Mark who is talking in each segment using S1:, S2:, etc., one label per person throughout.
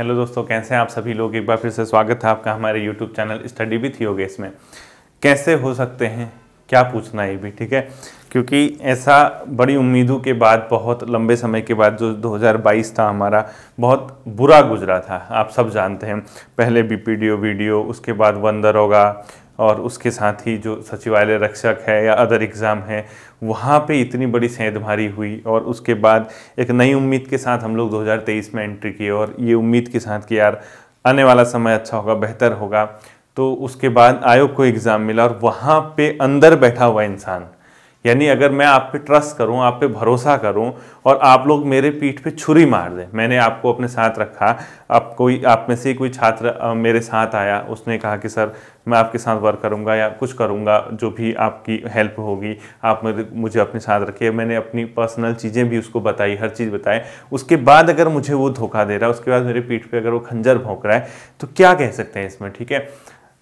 S1: Hello दोस्तों, कैसे हैं आप सभी लोग? एक बार फिर से स्वागत है आपका हमारे यूट्यूब चैनल स्टडी भी विथ योगेश इसमें कैसे हो सकते हैं? क्या पूछना है ये भी, ठीक है? क्योंकि ऐसा बड़ी उम्मीदों के बाद, बहुत लंबे समय के बाद जो 2022 था हमारा, बहुत बुरा गुजरा था। आप सब जानते हैं, पहले B P D O video, उसके बाद वंदर दरोगा और उसके साथ ही जो सचिवालय रक्षक है या अदर एग्ज़ाम है, वहाँ पे इतनी बड़ी सेंधमारी हुई और उसके बाद एक नई उम्मीद के साथ हम लोग 2023 में एंट्री किए और ये उम्मीद के साथ कि यार आने वाला समय अच्छा होगा, बेहतर होगा। तो उसके बाद आयोग को एग्ज़ाम मिला और वहाँ पे अंदर बैठा हुआ इंसान यानी अगर मैं आप पे ट्रस्ट करूँ, आप पे भरोसा करूँ और आप लोग मेरे पीठ पे छुरी मार दें। मैंने आपको अपने साथ रखा। आप कोई, आप में से कोई छात्र मेरे साथ आया, उसने कहा कि, सर, मैं आपके साथ वर्क करूँगा या कुछ करूँगा, जो भी आपकी हेल्प होगी, आप मेरे, मुझे अपने साथ रखिए। मैंने अपनी पर्सनल चीज़ें भी उसको बताई, हर चीज़ बताई। उसके बाद अगर मुझे वो धोखा दे रहा है, उसके बाद मेरे पीठ पर अगर वो खंजर भोंक रहा है तो क्या कह सकते हैं इसमें, ठीक है?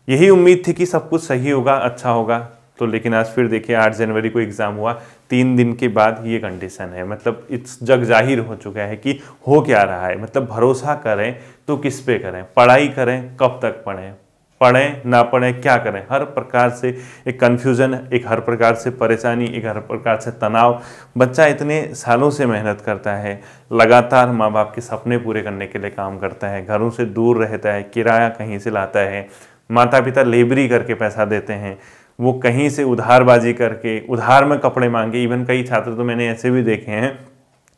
S1: यही उम्मीद थी कि सब कुछ सही होगा अच्छा होगा। तो लेकिन आज फिर देखिए, आठ जनवरी को एग्ज़ाम हुआ, तीन दिन के बाद ये कंडीशन है। मतलब इस जग ज़ाहिर हो चुका है कि हो क्या रहा है। मतलब भरोसा करें तो किस पे करें? पढ़ाई करें, कब तक पढ़ें? पढ़ें, ना पढ़ें, क्या करें? हर प्रकार से एक कन्फ्यूज़न एक हर प्रकार से परेशानी, एक हर प्रकार से तनाव। बच्चा इतने सालों से मेहनत करता है, लगातार माँ बाप के सपने पूरे करने के लिए काम करता है, घरों से दूर रहता है, किराया कहीं से लाता है माता पिता लेबरी करके पैसा देते हैं। वो कहीं से उधारबाजी करके, उधार में कपड़े मांगे। इवन कई छात्र तो मैंने ऐसे भी देखे हैं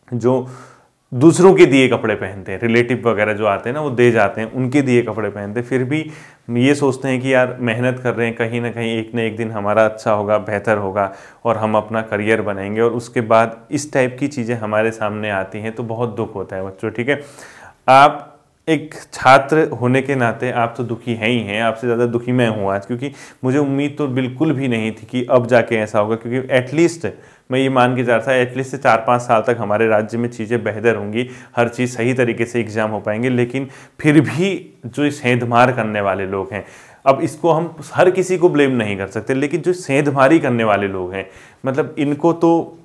S1: जो दूसरों के दिए कपड़े पहनते हैं रिलेटिव वगैरह जो आते हैं ना, वो दे जाते हैं, उनके दिए कपड़े पहनते हैं। फिर भी ये सोचते हैं कि यार, मेहनत कर रहे हैं, कहीं ना कहीं एक ना एक दिन हमारा अच्छा होगा, बेहतर होगा और हम अपना करियर बनाएँगे और उसके बाद इस टाइप की चीज़ें हमारे सामने आती हैं तो बहुत दुख होता है बच्चों, ठीक है? आप एक छात्र होने के नाते आप तो दुखी हैं ही हैं, आपसे ज़्यादा दुखी मैं हूँ आज, क्योंकि मुझे उम्मीद तो बिल्कुल भी नहीं थी कि अब जाके ऐसा होगा, क्योंकि एटलीस्ट मैं ये मान के जा रहा था एटलीस्ट चार पाँच साल तक हमारे राज्य में चीज़ें बेहतर होंगी, हर चीज़ सही तरीके से एग्ज़ाम हो पाएँगे, लेकिन फिर भी जो सेंधमार करने वाले लोग हैं, अब इसको हम हर किसी को ब्लेम नहीं कर सकते, लेकिन जो सेंधमारी करने वाले लोग हैं मतलब इनको तो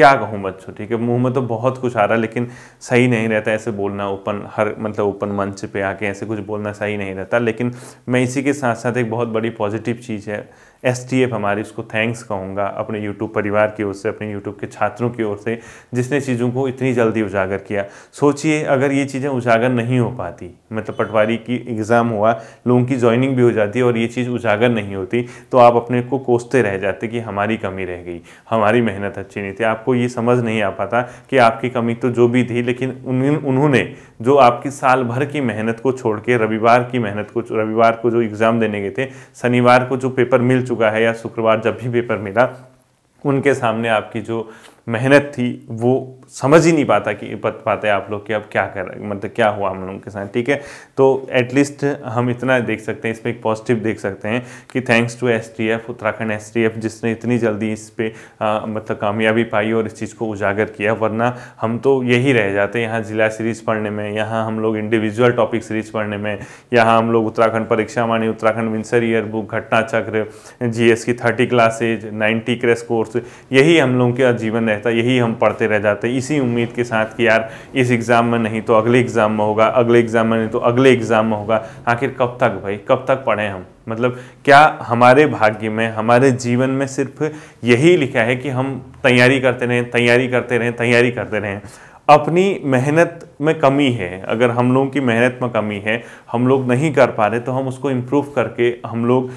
S1: क्या कहूँ बच्चों, ठीक है? मुँह में तो बहुत कुछ आ रहा है, लेकिन सही नहीं रहता ऐसे बोलना ओपन, हर मतलब ओपन मंच पे आके ऐसे कुछ बोलना सही नहीं रहता। लेकिन मैं इसी के साथ साथ एक बहुत बड़ी पॉजिटिव चीज़ है एस टी एफ़ हमारी, उसको थैंक्स कहूँगा अपने यूट्यूब परिवार की ओर से, अपने यूट्यूब के छात्रों की ओर से, जिसने चीज़ों को इतनी जल्दी उजागर किया। सोचिए, अगर ये चीज़ें उजागर नहीं हो पाती मतलब पटवारी की एग्ज़ाम हुआ, लोगों की ज्वाइनिंग भी हो जाती और ये चीज़ उजागर नहीं होती तो आप अपने को कोसते रह जाते कि हमारी कमी रह गई, हमारी मेहनत अच्छी नहीं थी। आपको ये समझ नहीं आ पाता कि आपकी कमी तो जो भी थी, लेकिन उन्होंने जो आपकी साल भर की मेहनत को छोड़ के, रविवार की मेहनत को, रविवार को जो एग्ज़ाम देने गए थे, शनिवार को जो पेपर मिल चुका है या शुक्रवार जब भी पेपर मिला उनके सामने आपकी जो मेहनत थी, वो समझ ही नहीं पाता कि पत, पाते आप लोग कि अब क्या कर मतलब क्या हुआ हम लोगों के साथ, ठीक है? तो एटलीस्ट हम इतना देख सकते हैं इसमें एक पॉजिटिव देख सकते हैं कि thanks to S T F Uttarakhand S T F जिसने इतनी जल्दी इस पर मतलब कामयाबी पाई और इस चीज़ को उजागर किया, वरना हम तो यही रह जाते यहाँ ज़िला सीरीज़ पढ़ने में, यहाँ हम लोग इंडिविजुअल टॉपिक सीरीज़ पढ़ने में, यहाँ हम लोग उत्तराखंड परीक्षा मानी, उत्तराखंड विंसर ईयर बुक घटना चक्र जीएस की thirty classes ninety crash course यही हम लोगों का जीवन रहता यही हम पढ़ते रह जाते इसी उम्मीद के साथ कि यार, इस एग्ज़ाम में नहीं तो अगले एग्ज़ाम में होगा, अगले एग्ज़ाम में नहीं तो अगले एग्ज़ाम में होगा। आखिर कब तक भाई, कब तक पढ़ें हम? मतलब क्या हमारे भाग्य में, हमारे जीवन में सिर्फ़ यही लिखा है कि हम तैयारी करते रहें, तैयारी करते रहें, तैयारी करते रहें? अपनी मेहनत में कमी है, अगर हम लोगों की मेहनत में कमी है, हम लोग नहीं कर पा रहे तो हम उसको इम्प्रूव करके, हम लोग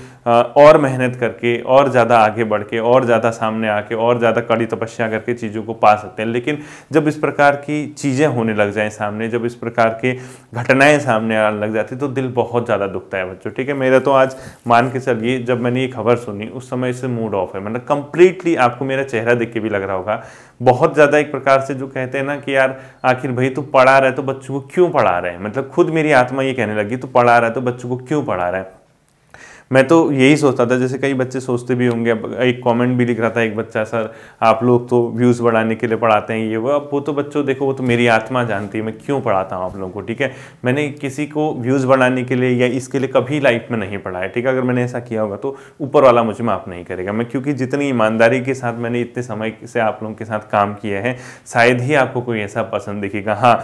S1: और मेहनत करके, और ज़्यादा आगे बढ़ के, और ज़्यादा सामने आके, और ज़्यादा कड़ी तपस्या करके चीज़ों को पा सकते हैं। लेकिन जब इस प्रकार की चीज़ें होने लग जाएँ सामने, जब इस प्रकार के घटनाएँ सामने आने लग जाती तो दिल बहुत ज़्यादा दुखता है बच्चों। ठीक है, मेरा तो आज मान के चलिए, जब मैंने ये खबर सुनी, उस समय से मूड ऑफ़ है। मतलब कंप्लीटली आपको मेरा चेहरा देख के भी लग रहा होगा। बहुत ज़्यादा एक प्रकार से जो कहते हैं ना कि यार, आखिर भाई तू पढ़ा रहा है तो बच्चों को क्यों पढ़ा रहे हैं? मतलब खुद मेरी आत्मा ये कहने लगी तो पढ़ा रहा है तो बच्चों को क्यों पढ़ा रहा है? मैं तो यही सोचता था, जैसे कई बच्चे सोचते भी होंगे एक कमेंट भी लिख रहा था एक बच्चा, सर, आप लोग तो व्यूज़ बढ़ाने के लिए पढ़ाते हैं ये वो। अब वो तो बच्चों, देखो, वो तो मेरी आत्मा जानती है, मैं क्यों पढ़ाता हूँ आप लोगों को, ठीक है? मैंने किसी को व्यूज़ बढ़ाने के लिए या इसके लिए कभी लाइफ में नहीं पढ़ाया, ठीक है? अगर मैंने ऐसा किया होगा तो ऊपर वाला मुझे माफ़ नहीं करेगा। मैं, क्योंकि जितनी ईमानदारी के साथ मैंने इतने समय से आप लोगों के साथ काम किया है, शायद ही आपको कोई ऐसा पसंद दिखेगा हाँ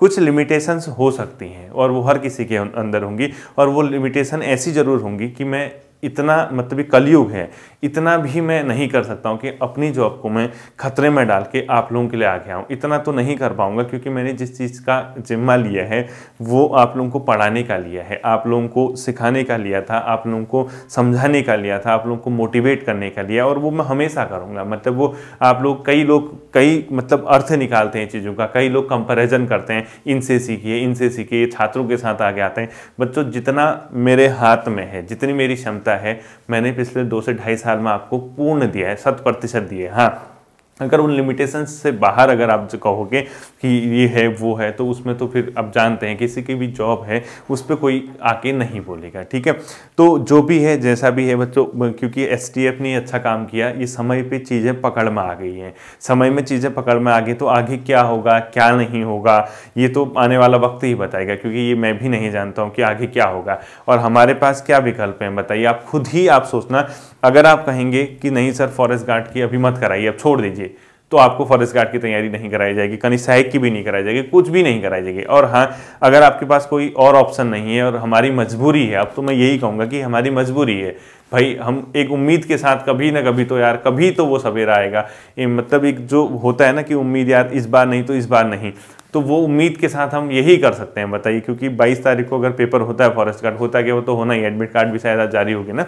S1: कुछ लिमिटेशंस हो सकती हैं और वो हर किसी के अंदर होंगी और वो लिमिटेशन ऐसी ज़रूर होंगी कि मैं इतना मतलब कलयुग है इतना भी मैं नहीं कर सकता हूँ कि अपनी जॉब को मैं खतरे में डाल के आप लोगों के लिए आगे आऊँ। इतना तो नहीं कर पाऊँगा क्योंकि मैंने जिस चीज़ का जिम्मा लिया है, वो आप लोगों को पढ़ाने का लिया है, आप लोगों को सिखाने का लिया था, आप लोगों को समझाने का लिया था, आप लोगों को मोटिवेट करने का लिया, और वो मैं हमेशा करूँगा। मतलब वो आप लोग कई लोग, कई मतलब अर्थ निकालते हैं चीज़ों का, कई लोग कंपेरिजन करते हैं, इनसे सीखिए इनसे सीखिए, छात्रों के साथ आगे आते हैं। बच्चों, जितना मेरे हाथ में है, जितनी मेरी क्षमता है, मैंने पिछले दो से ढाई साल में आपको पूर्ण दिया है, शत प्रतिशत दिए हाँ अगर उन लिमिटेशन से बाहर अगर आप कहोगे कि ये है, वो है तो उसमें तो फिर आप जानते हैं, किसी की भी जॉब है, उस पर कोई आके नहीं बोलेगा, ठीक है? तो जो भी है, जैसा भी है, बच्चों, क्योंकि एस ने अच्छा काम किया, ये समय पे चीज़ें पकड़ में आ गई हैं। समय में चीज़ें पकड़ में आ गई तो आगे क्या होगा, क्या नहीं होगा, ये तो आने वाला वक्त ही बताएगा, क्योंकि ये मैं भी नहीं जानता हूँ कि आगे क्या होगा। और हमारे पास क्या विकल्प हैं, बताइए, आप खुद ही आप सोचना अगर आप कहेंगे कि नहीं सर, फॉरेस्ट गार्ड की अभी मत कराइए, अब छोड़ दीजिए तो आपको फॉरेस्ट गार्ड की तैयारी नहीं कराई जाएगी कहीं सहायक की भी नहीं कराई जाएगी, कुछ भी नहीं कराई जाएगी। और हाँ अगर आपके पास कोई और ऑप्शन नहीं है और हमारी मजबूरी है, अब तो मैं यही कहूँगा कि हमारी मजबूरी है। भाई, हम एक उम्मीद के साथ कभी ना कभी तो यार, कभी तो वो सवेरा आएगा। ये मतलब एक जो होता है ना कि उम्मीद यार, इस बार नहीं तो इस बार नहीं। तो वो उम्मीद के साथ हम यही कर सकते हैं, बताइए, क्योंकि 22 तारीख को अगर पेपर होता है, फॉरेस्ट गार्ड होता है कि वो तो होना ही, एडमिट कार्ड भी शायद जारी होगी ना।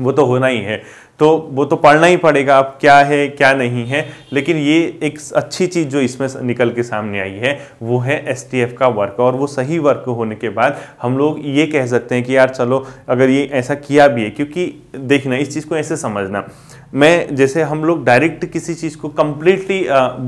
S1: वो तो होना ही है। तो वो तो पढ़ना ही पड़ेगा, अब क्या है, क्या नहीं है। लेकिन ये एक अच्छी चीज़ जो इसमें निकल के सामने आई है, वो है एसटीएफ का वर्क। और वो सही वर्क होने के बाद हम लोग ये कह सकते हैं कि यार चलो, अगर ये ऐसा किया भी है, क्योंकि देखना, इस चीज़ को ऐसे समझना। मैं, जैसे हम लोग डायरेक्ट किसी चीज़ को कम्प्लीटली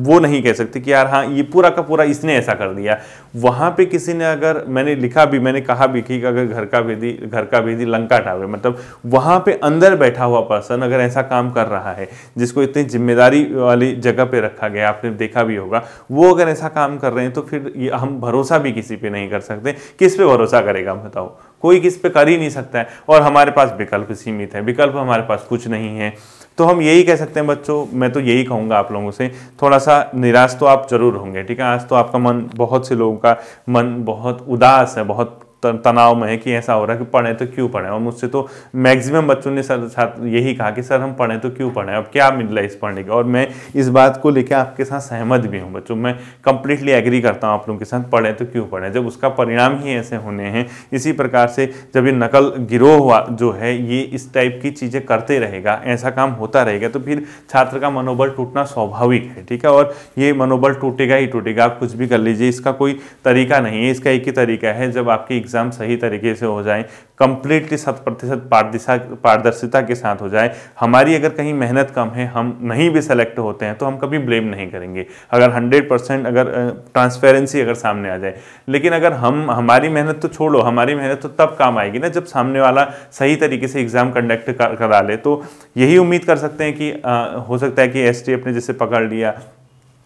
S1: वो नहीं कह सकते कि यार हाँ ये पूरा का पूरा इसने ऐसा कर दिया। वहाँ पे किसी ने अगर, मैंने लिखा भी, मैंने कहा भी कि अगर घर का भेदी घर का भेदी लंका टावे मतलब वहाँ पे अंदर बैठा हुआ पर्सन अगर ऐसा काम कर रहा है, जिसको इतनी ज़िम्मेदारी वाली जगह पे रखा गया, आपने देखा भी होगा, वो अगर ऐसा काम कर रहे हैं तो फिर हम भरोसा भी किसी पे नहीं कर सकते। किस पे भरोसा करेगा बताओ? कोई किस पे कर ही नहीं सकता है। और हमारे पास विकल्प सीमित है। विकल्प हमारे पास कुछ नहीं है। तो हम यही कह सकते हैं, बच्चों, मैं तो यही कहूँगा आप लोगों से थोड़ा सा निराश तो आप ज़रूर होंगे, ठीक है? आज तो आपका मन, बहुत से लोगों का मन बहुत उदास है, बहुत तनाव में है कि ऐसा हो रहा है कि पढ़ें तो क्यों पढ़ें? और मुझसे तो मैक्सिमम बच्चों ने सर साथ यही कहा कि, सर, हम पढ़ें तो क्यों पढ़ें? अब क्या मिल रहा है इस पढ़ने का? और मैं इस बात को लेकर आपके साथ सहमत भी हूँ बच्चों। मैं कंप्लीटली एग्री करता हूँ आप लोगों के साथ, पढ़ें तो क्यों पढ़ें? जब उसका परिणाम ही ऐसे होने हैं, इसी प्रकार से जब ये नकल गिरोह हुआ जो है, ये इस टाइप की चीज़ें करते रहेगा, ऐसा काम होता रहेगा तो फिर छात्र का मनोबल टूटना स्वाभाविक है, ठीक है? और ये मनोबल टूटेगा ही टूटेगा। आप कुछ भी कर लीजिए, इसका कोई तरीका नहीं है। इसका एक ही तरीका है, जब आपकी एग्ज़ाम सही तरीके से हो जाए कंप्लीटली शत प्रतिशत पारदिशा पारदर्शिता के साथ हो जाए। हमारी अगर कहीं मेहनत कम है हम नहीं भी सेलेक्ट होते हैं तो हम कभी ब्लेम नहीं करेंगे। अगर 100 परसेंट अगर ट्रांसपेरेंसी अगर सामने आ जाए। लेकिन अगर हम हमारी मेहनत तो छोड़ो हमारी मेहनत तो तब काम आएगी ना जब सामने वाला सही तरीके से एग्ज़ाम कंडक्ट करा ले। तो यही उम्मीद कर सकते हैं कि आ, हो सकता है कि एस ने जैसे पकड़ लिया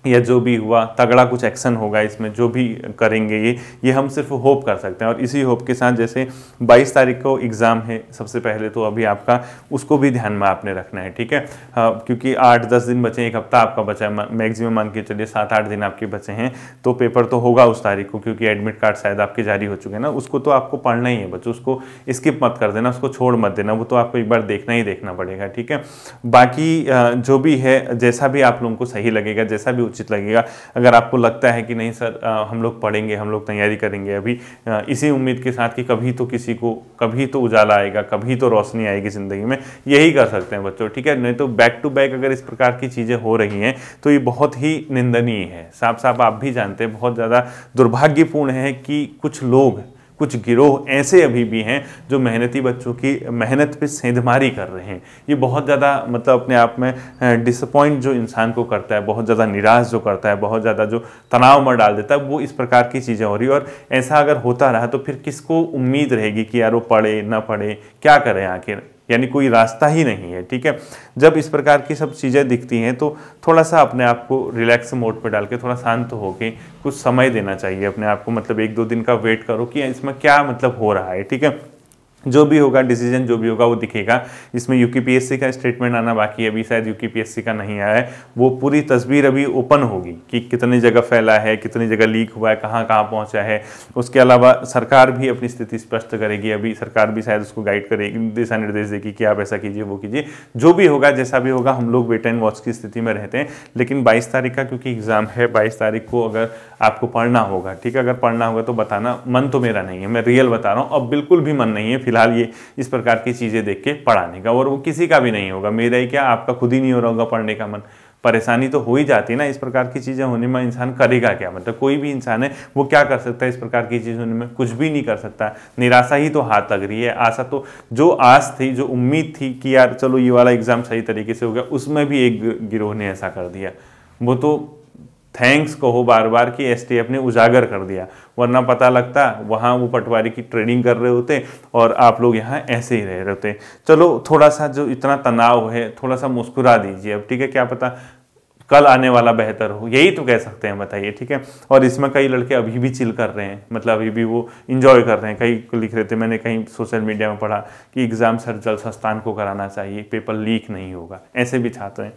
S1: या जो भी हुआ तगड़ा कुछ एक्शन होगा इसमें जो भी करेंगे ये ये हम सिर्फ़ होप कर सकते हैं। और इसी होप के साथ जैसे 22 तारीख को एग्ज़ाम है सबसे पहले तो अभी आपका उसको भी ध्यान में आपने रखना है ठीक है? हाँ, क्योंकि आठ दस दिन बचे एक हफ़्ता आपका बचा है मैक्सिमम मान के चलिए सात आठ दिन आपके बचे हैं तो पेपर तो होगा उस तारीख को क्योंकि एडमिट कार्ड शायद आपके जारी हो चुके हैं ना उसको तो आपको पढ़ना ही है बच्चों उसको स्किप मत कर देना उसको छोड़ मत देना वो तो आपको एक बार देखना ही देखना पड़ेगा ठीक है? बाकी जो भी है जैसा भी आप लोगों को सही लगेगा जैसा भी उचित लगेगा। अगर आपको लगता है कि नहीं सर हम लोग पढ़ेंगे, हम लोग तैयारी करेंगे अभी इसी उम्मीद के साथ कि कभी तो किसी को, कभी तो उजाला आएगा, कभी तो रोशनी आएगी ज़िंदगी में, यही कर सकते हैं बच्चों, ठीक है? नहीं तो बैक टू बैक अगर इस प्रकार की चीज़ें हो रही हैं तो ये बहुत ही निंदनीय है। साफ़ साफ़ आप भी जानते हैं, बहुत ज़्यादा दुर्भाग्यपूर्ण है कि कुछ लोग कुछ गिरोह ऐसे अभी भी हैं जो मेहनती बच्चों की मेहनत पे सेंधमारी कर रहे हैं। ये बहुत ज़्यादा मतलब अपने आप में डिसअपॉइंट जो इंसान को करता है, बहुत ज़्यादा निराश जो करता है, बहुत ज़्यादा जो तनाव में डाल देता है, वो इस प्रकार की चीज़ें हो रही और ऐसा अगर होता रहा तो फिर किसको उम्मीद रहेगी कि यार वो पढ़े, ना पढ़े, क्या करें आखिर? यानी कोई रास्ता ही नहीं है, ठीक है? जब इस प्रकार की सब चीज़ें दिखती हैं तो थोड़ा सा अपने आप को रिलैक्स मोड पर डाल के थोड़ा शांत होके कुछ समय देना चाहिए अपने आप को। मतलब एक दो दिन का वेट करो कि इसमें क्या मतलब हो रहा है, ठीक है? जो भी होगा डिसीज़न जो भी होगा, वो दिखेगा। इसमें यूपीपीएससी का स्टेटमेंट आना बाकी है। अभी शायद यूपीपीएससी का नहीं आया है। वो पूरी तस्वीर अभी ओपन होगी कि कितनी जगह फैला है, कितनी जगह लीक हुआ है, कहाँ कहाँ पहुँचा है। उसके अलावा सरकार भी अपनी स्थिति स्पष्ट करेगी। अभी सरकार भी शायद उसको गाइड करेगी, दिशा निर्देश देगी कि आप ऐसा कीजिए, वो कीजिए। जो भी होगा, जैसा भी होगा, हम लोग वेट एंड वॉच की स्थिति में रहते हैं। लेकिन बाईस तारीख का क्योंकि एग्ज़ाम है, बाईस तारीख को अगर आपको पढ़ना होगा, ठीक है? अगर पढ़ना होगा तो बताना। मन तो मेरा नहीं है, मैं रियल बता रहा हूँ। अब बिल्कुल भी मन नहीं है फ़िलहाल ये इस प्रकार की चीज़ें देख के पढ़ाने का, और वो किसी का भी नहीं होगा। मेरा ही क्या आपका खुद ही नहीं हो रहा होगा पढ़ने का मन। परेशानी तो हो ही जाती है ना, इस प्रकार की चीज़ें होने में इंसान करेगा क्या? मतलब कोई भी इंसान है, वो क्या कर सकता है इस प्रकार की चीज़ होने में? कुछ भी नहीं कर सकता। निराशा ही तो हाथ लग रही है। आशा तो जो आस थी, जो उम्मीद थी कि यार चलो ये वाला एग्ज़ाम सही तरीके से हो गया, उसमें भी एक गिरोह ने ऐसा कर दिया। वो तो थैंक्स कहो बार बार कि एस ने उजागर कर दिया। वरना पता लगता, वहाँ वो पटवारी की ट्रेनिंग कर रहे होते और आप लोग यहाँ ऐसे ही रह रहे होते। चलो थोड़ा सा जो इतना तनाव है थोड़ा सा मुस्कुरा दीजिए अब, ठीक है? क्या पता कल आने वाला बेहतर हो। यही तो कह सकते हैं, बताइए, ठीक है? और इसमें कई लड़के अभी भी चिल कर रहे हैं मतलब अभी भी वो इंजॉय कर रहे हैं। कई लिख रहे थे मैंने कहीं सोशल मीडिया में पढ़ा कि एग्ज़ाम सर जल संस्थान को कराना चाहिए पेपर लीक नहीं होगा, ऐसे भी छात्र हैं।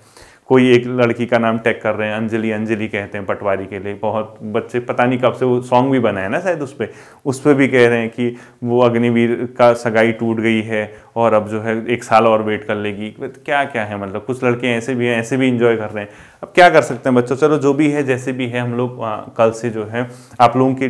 S1: कोई एक लड़की का नाम टैग कर रहे हैं, अंजलि अंजलि कहते हैं पटवारी के लिए। बहुत बच्चे, पता नहीं कब से वो सॉन्ग भी बनाए है ना शायद उस पर उस पर भी कह रहे हैं कि वो अग्निवीर का सगाई टूट गई है और अब जो है एक साल और वेट कर लेगी। क्या क्या है मतलब कुछ लड़के ऐसे भी हैं, ऐसे भी इंजॉय कर रहे हैं। अब क्या कर सकते हैं बच्चों? चलो, जो भी है, जैसे भी है, हम लोग कल से जो है, आप लोगों की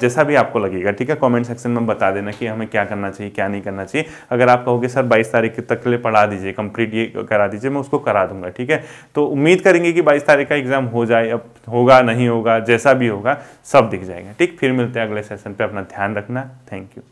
S1: जैसा भी आपको लगेगा, ठीक है? कमेंट सेक्शन में बता देना कि हमें क्या करना चाहिए, क्या नहीं करना चाहिए। अगर आप कहोगे, सर, बाईस तारीख तक के लिए पढ़ा दीजिए कंप्लीट ये करा दीजिए, मैं उसको करा दूँगा, ठीक है? तो उम्मीद करेंगे कि बाईस तारीख का एग्ज़ाम हो जाए, अब होगा, नहीं होगा, जैसा भी होगा, सब दिख जाएगा, ठीक? फिर मिलते हैं अगले सेशन पर अपना ध्यान रखना। Thank you